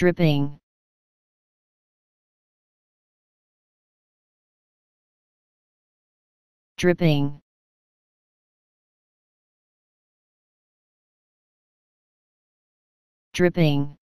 dripping. Dripping. Dripping.